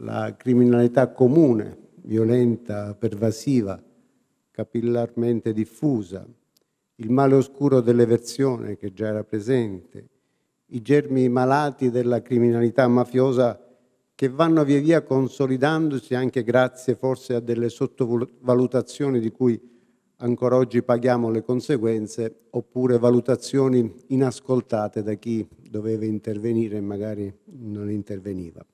la criminalità comune, violenta, pervasiva, capillarmente diffusa, il male oscuro dell'eversione che già era presente, i germi malati della criminalità mafiosa che vanno via via consolidandosi anche grazie forse a delle sottovalutazioni di cui ancora oggi paghiamo le conseguenze, oppure valutazioni inascoltate da chi doveva intervenire e magari non interveniva.